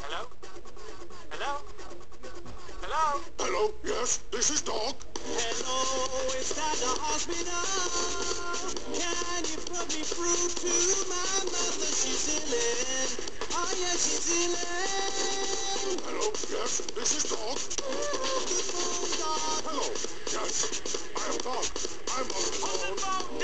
Hello? Hello? Hello? Hello, yes, this is dog. Hello, it's at the hospital. Can you put me through to my mother? She's ill. Oh, yeah, she's ill. Hello, yes, this is dog. Hello, yes, I am dog. I'm on the phone.